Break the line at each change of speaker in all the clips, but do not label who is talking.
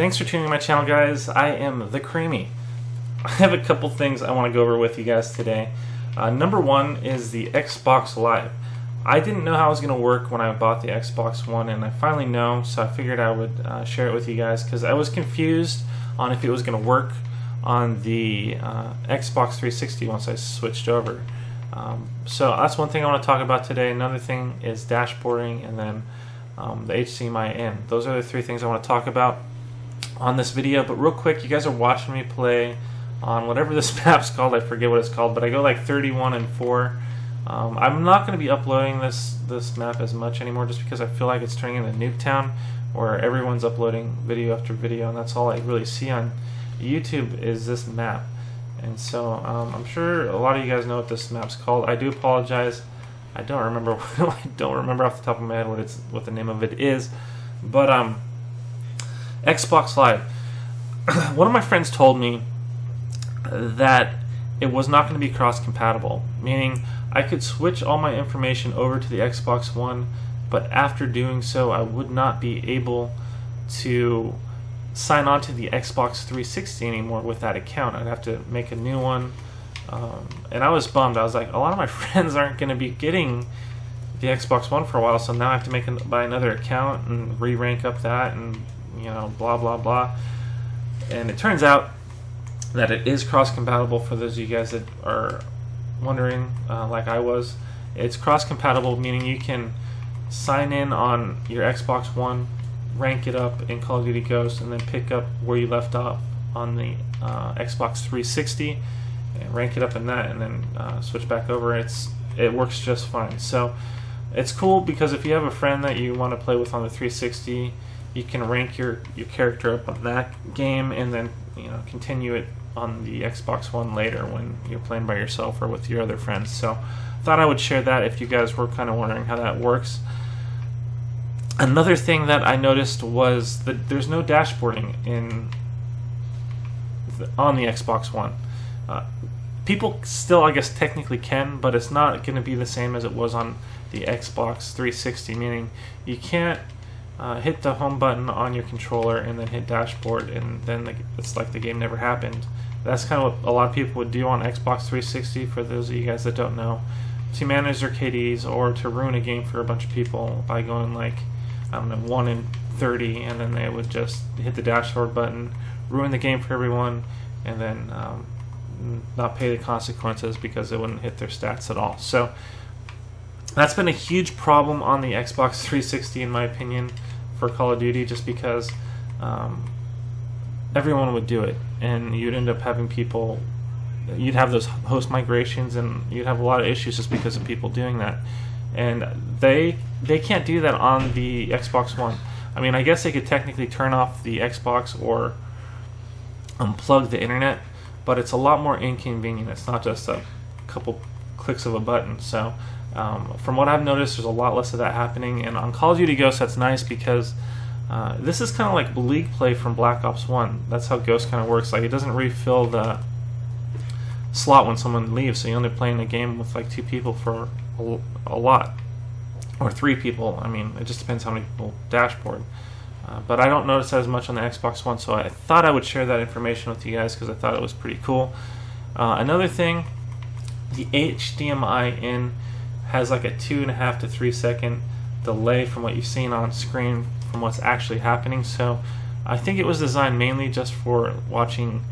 Thanks for tuning in my channel, guys. I am the Creamy. I have a couple things I want to go over with you guys today. Uh, number one is the Xbox Live. I didn't know how it was going to work when I bought the Xbox One, and I finally know, so I figured I would uh, share it with you guys because I was confused on if it was going to work on the uh, Xbox 360 once I switched over. Um, so that's one thing I want to talk about today. Another thing is dashboarding, and then um, the HDMI in. Those are the three things I want to talk about on this video. But real quick, you guys are watching me play on whatever this map's called. I forget what it's called, but I go like 31 and 4. Um, I'm not going to be uploading this this map as much anymore, just because I feel like it's turning into Nuketown, where everyone's uploading video after video, and that's all I really see on YouTube is this map. And so um, I'm sure a lot of you guys know what this map's called. I do apologize. I don't remember. I don't remember off the top of my head what it's what the name of it is, but um, Xbox Live. One of my friends told me that it was not going to be cross compatible, meaning I could switch all my information over to the Xbox One, but after doing so, I would not be able to sign on to the Xbox 360 anymore with that account. I'd have to make a new one. Um, and I was bummed. I was like, a lot of my friends aren't going to be getting the Xbox One for a while, so now I have to make an, buy another account and re-rank up that, and you know, blah blah blah. And it turns out that it is cross-compatible for those of you guys that are wondering, uh, like I was. It's cross-compatible, meaning you can sign in on your Xbox One, rank it up in Call of Duty Ghost, and then pick up where you left off on the uh, Xbox 360, and rank it up in that, and then uh, switch back over. It's it works just fine. So it's cool because if you have a friend that you want to play with on the 360, you can rank your your character up on that game, and then you know continue it on the Xbox One later when you're playing by yourself or with your other friends. So I thought I would share that if you guys were kind of wondering how that works. Another thing that I noticed was that there's no dashboarding in the, on the Xbox One. Uh, people still, I guess, technically can, but it's not going to be the same as it was on the Xbox 360. Meaning, you can't uh, hit the home button on your controller and then hit dashboard, and then the, it's like the game never happened. That's kind of what a lot of people would do on Xbox 360. For those of you guys that don't know, to manage their KDs or to ruin a game for a bunch of people by going like I don't know one in 30, and then they would just hit the dashboard button, ruin the game for everyone, and then um, not pay the consequences because it wouldn't hit their stats at all. So that's been a huge problem on the Xbox 360, in my opinion, for Call of Duty, just because um, everyone would do it, and you'd end up having people. You'd have those host migrations, and you'd have a lot of issues just because of people doing that. And they they can't do that on the Xbox One. I mean, I guess they could technically turn off the Xbox or unplug the internet, but it's a lot more inconvenient. It's not just a couple clicks of a button. So, um, from what I've noticed, there's a lot less of that happening. And on Call of Duty Ghost, that's nice because uh, this is kind of like league play from Black Ops 1. That's how Ghost kind of works. Like, it doesn't refill the slot when someone leaves, so you end up playing a game with like two people for a, a lot. Or three people. I mean, it just depends how many people dashboard. Uh, but I don't notice that as much on the Xbox One, so I thought I would share that information with you guys because I thought it was pretty cool. Uh, another thing, the HDMI in has like a two and a half to three second delay from what you've seen on screen from what's actually happening. So I think it was designed mainly just for watching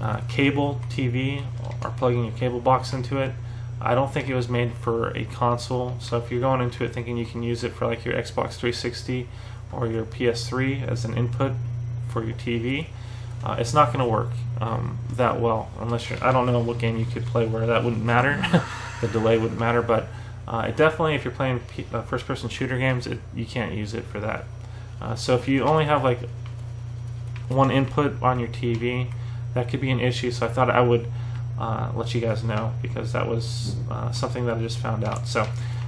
uh, cable TV or plugging your cable box into it. I don't think it was made for a console. So if you're going into it thinking you can use it for like your Xbox 360 or your PS3 as an input for your TV, uh, it's not going to work um, that well unless you're. I don't know what game you could play where that wouldn't matter. the delay wouldn't matter, but uh, it definitely, if you're playing P- uh, first-person shooter games, it, you can't use it for that. Uh, so if you only have like one input on your TV, that could be an issue. So I thought I would uh, let you guys know because that was uh, something that I just found out. So,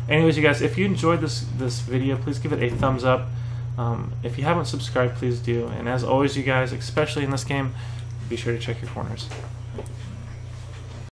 anyways, you guys, if you enjoyed this this video, please give it a thumbs up. Um, if you haven't subscribed, please do. And as always, you guys, especially in this game, be sure to check your corners.